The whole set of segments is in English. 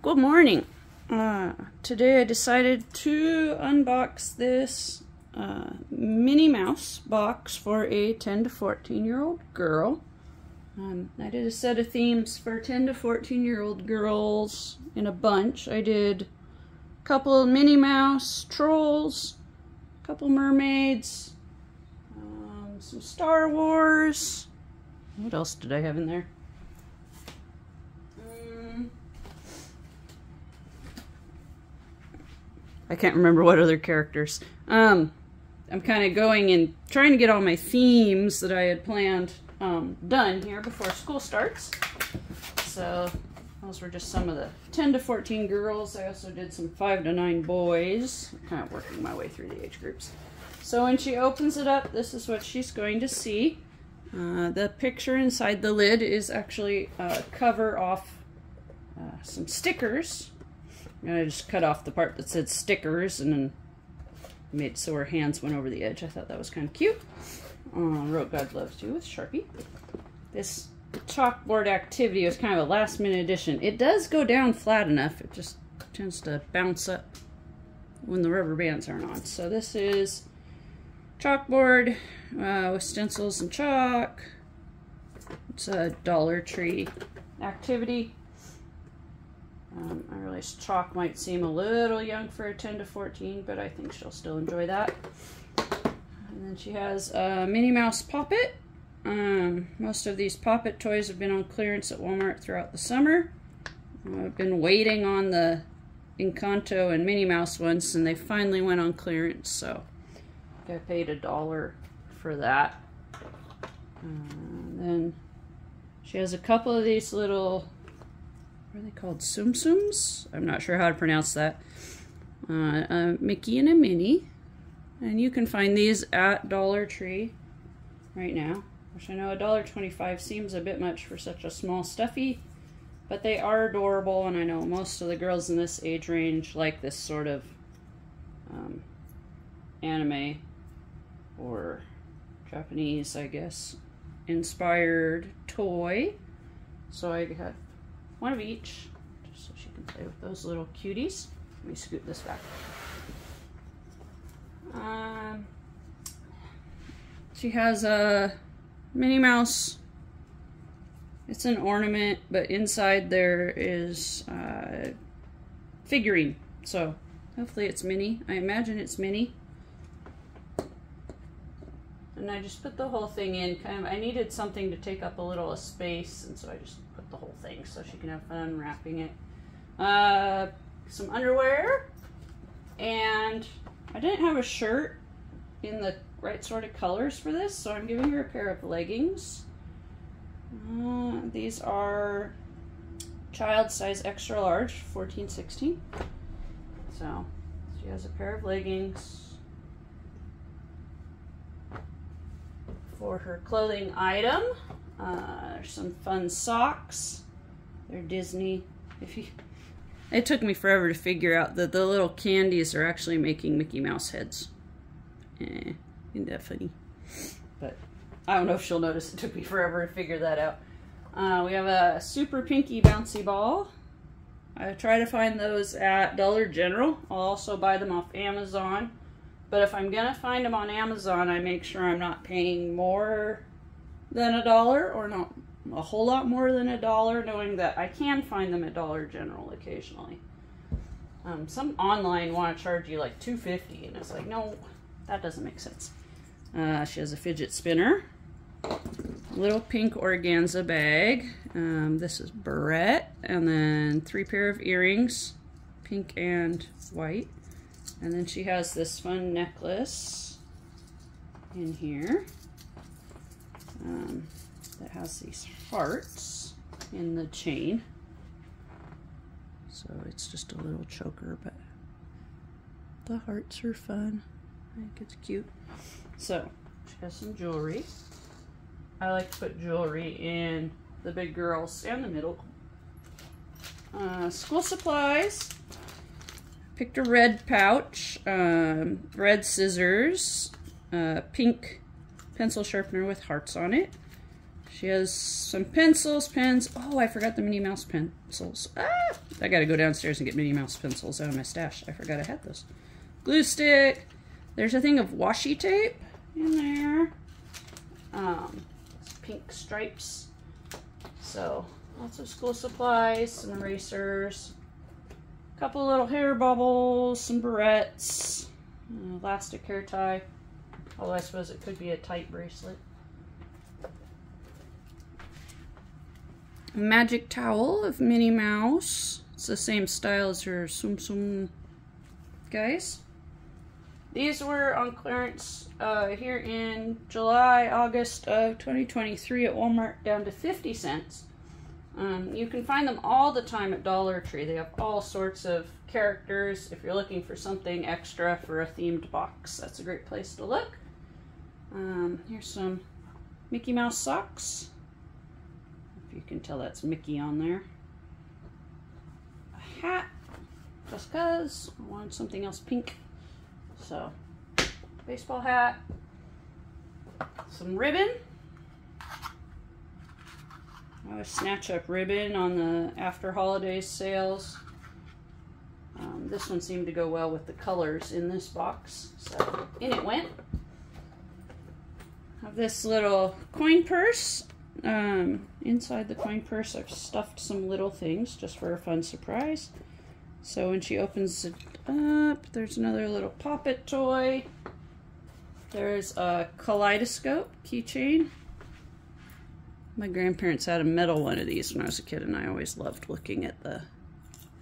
Good morning. Uh, today I decided to unbox this uh, Minnie Mouse box for a 10 to 14 year old girl. Um, I did a set of themes for 10 to 14 year old girls in a bunch. I did a couple Minnie Mouse trolls, a couple mermaids, um, some Star Wars. What else did I have in there? I can't remember what other characters. Um, I'm kind of going and trying to get all my themes that I had planned um, done here before school starts. So those were just some of the 10 to 14 girls. I also did some 5 to 9 boys. I'm kind of working my way through the age groups. So when she opens it up, this is what she's going to see. Uh, the picture inside the lid is actually a cover off uh, some stickers. And I just cut off the part that said stickers and then made so her hands went over the edge. I thought that was kind of cute. Wrote God Loves You with Sharpie. This chalkboard activity was kind of a last minute addition. It does go down flat enough. It just tends to bounce up when the rubber bands aren't on. So this is chalkboard uh, with stencils and chalk. It's a Dollar Tree activity. Um, I realize chalk might seem a little young for a 10 to 14, but I think she'll still enjoy that. And then she has a Minnie Mouse Pop It. Um, most of these Pop It toys have been on clearance at Walmart throughout the summer. I've been waiting on the Encanto and Minnie Mouse ones, and they finally went on clearance, so I paid a dollar for that. then she has a couple of these little are they called? Tsum Tsums? I'm not sure how to pronounce that. Uh, a Mickey and a Minnie. And you can find these at Dollar Tree right now. Which I know $1.25 seems a bit much for such a small stuffy. But they are adorable, and I know most of the girls in this age range like this sort of um, anime or Japanese, I guess, inspired toy. So I got one of each, just so she can play with those little cuties. Let me scoot this back. Um, she has a Minnie Mouse. It's an ornament, but inside there is a figurine. So hopefully it's Minnie. I imagine it's Minnie. And I just put the whole thing in kind of, I needed something to take up a little of space, and so I just put the whole thing so she can have fun wrapping it. Uh, some underwear, and I didn't have a shirt in the right sort of colors for this, so I'm giving her a pair of leggings. Uh, these are child size extra large, 14, 16. So she has a pair of leggings for her clothing item. Uh, some fun socks. They're Disney. If you, it took me forever to figure out that the little candies are actually making Mickey Mouse heads. Eh, isn't that funny? But I don't know if she'll notice. It took me forever to figure that out. Uh, we have a super pinky bouncy ball. I try to find those at Dollar General. I'll also buy them off Amazon. But if I'm going to find them on Amazon, I make sure I'm not paying more than a dollar or not a whole lot more than a dollar, knowing that I can find them at Dollar General occasionally. Um, some online want to charge you like 250 and it's like, no, that doesn't make sense. Uh, she has a fidget spinner, little pink organza bag. Um, this is barrette, and then three pair of earrings, pink and white. And then she has this fun necklace in here um, that has these hearts in the chain. So it's just a little choker, but the hearts are fun. I think it's cute. So she has some jewelry. I like to put jewelry in the big girls and the middle. Uh, school supplies. Picked a red pouch, um, red scissors, uh, pink pencil sharpener with hearts on it. She has some pencils, pens. Oh, I forgot the Minnie Mouse pencils. Ah! I gotta go downstairs and get Minnie Mouse pencils out of my stash. I forgot I had those. Glue stick. There's a thing of washi tape in there. Um, pink stripes. So, lots of school supplies, some erasers, couple little hair bubbles, some barrettes, elastic hair tie. Although I suppose it could be a tight bracelet. magic towel of Minnie Mouse. It's the same style as her Tsum Tsum guys. These were on clearance uh, here in July, August of 2023 at Walmart down to 50 cents. Um, you can find them all the time at Dollar Tree. They have all sorts of characters if you're looking for something extra for a themed box. That's a great place to look. Um, here's some Mickey Mouse socks. If you can tell that's Mickey on there. A hat, just cause I wanted something else pink. So, baseball hat, some ribbon. I always snatch up ribbon on the after holidays sales. Um, this one seemed to go well with the colors in this box, so in it went. Have this little coin purse. Um, inside the coin purse, I've stuffed some little things just for a fun surprise. So when she opens it up, there's another little Pop It toy. There's a kaleidoscope keychain. My grandparents had a metal one of these when I was a kid, and I always loved looking at the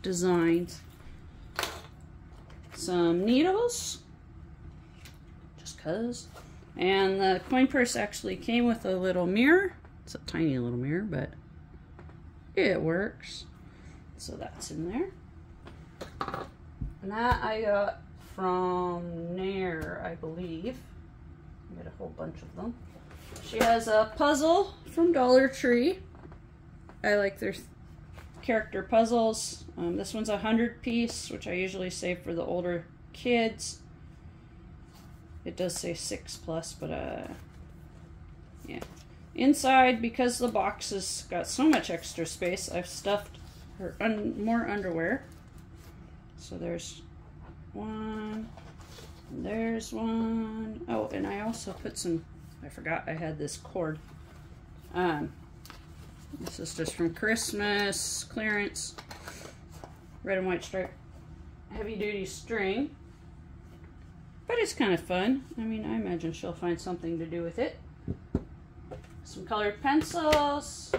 designs. Some needles, just cuz. And the coin purse actually came with a little mirror. It's a tiny little mirror, but it works. So that's in there. And that I got from NAEIR, I believe. I got a whole bunch of them. She has a puzzle from Dollar Tree. I like their character puzzles. Um, this one's a 100 piece, which I usually save for the older kids. It does say 6 plus, but uh, yeah. Inside, because the box has got so much extra space, I've stuffed her un more underwear. So there's one, there's one. Oh, and I also put some, I forgot I had this cord. Um, this is just from Christmas, clearance, red and white stripe, heavy duty string. But it's kind of fun. I mean, I imagine she'll find something to do with it some colored pencils,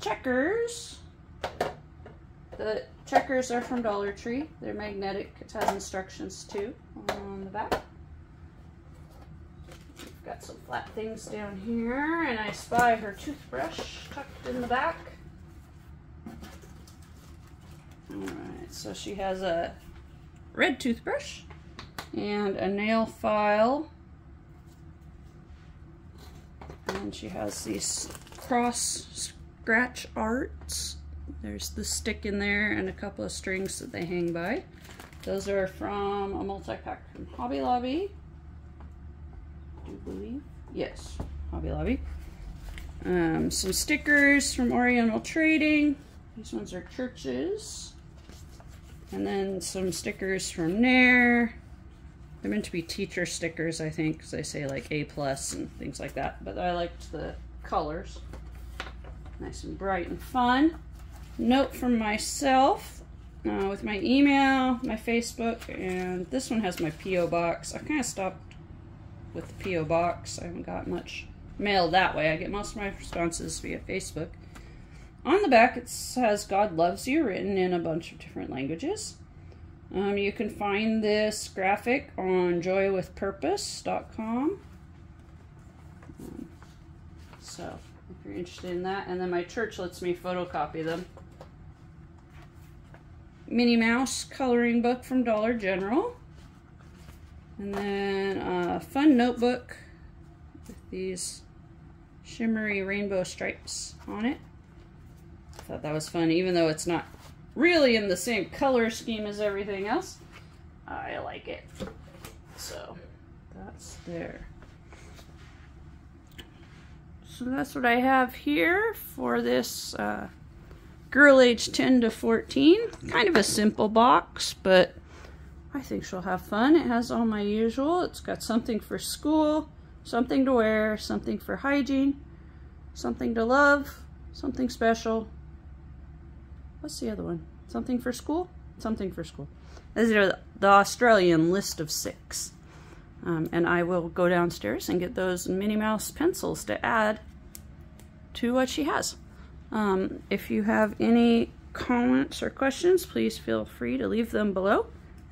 checkers. The checkers are from Dollar Tree. They're magnetic. It has instructions too on the back. Got some flat things down here, and I spy her toothbrush tucked in the back. Alright, so she has a red toothbrush and a nail file and she has these cross scratch arts. There's the stick in there and a couple of strings that they hang by. Those are from a multi-pack from Hobby Lobby. Do believe? Yes, Hobby Lobby. Um, some stickers from Oriental Trading. These ones are churches. And then some stickers from NAEIR. They're meant to be teacher stickers, I think, because they say like A plus and things like that. But I liked the colors. Nice and bright and fun. Note from myself uh, with my email, my Facebook, and this one has my P.O. box. I kind of stopped with the P.O. box. I haven't got much mail that way. I get most of my responses via Facebook. On the back, it says God loves you, written in a bunch of different languages. Um, you can find this graphic on joywithpurpose.com. Um, so, if you're interested in that. And then my church lets me photocopy them. Minnie Mouse coloring book from Dollar General. And then a fun notebook with these shimmery rainbow stripes on it. I thought that was fun, even though it's not really in the same color scheme as everything else. I like it. So that's there. So that's what I have here for this uh, girl age 10 to 14. Kind of a simple box, but I think she'll have fun. It has all my usual. It's got something for school, something to wear, something for hygiene, something to love, something special. What's the other one? Something for school? Something for school. These are the Australian list of six. Um, and I will go downstairs and get those Minnie Mouse pencils to add to what she has. Um, if you have any comments or questions, please feel free to leave them below.